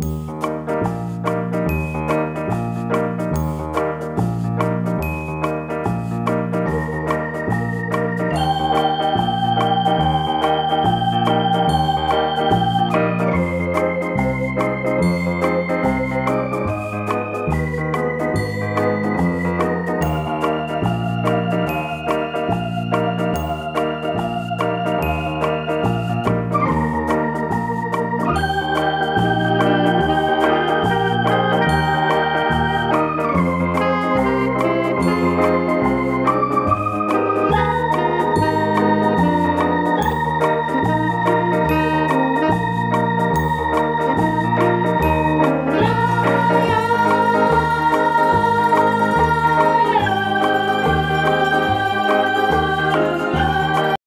Música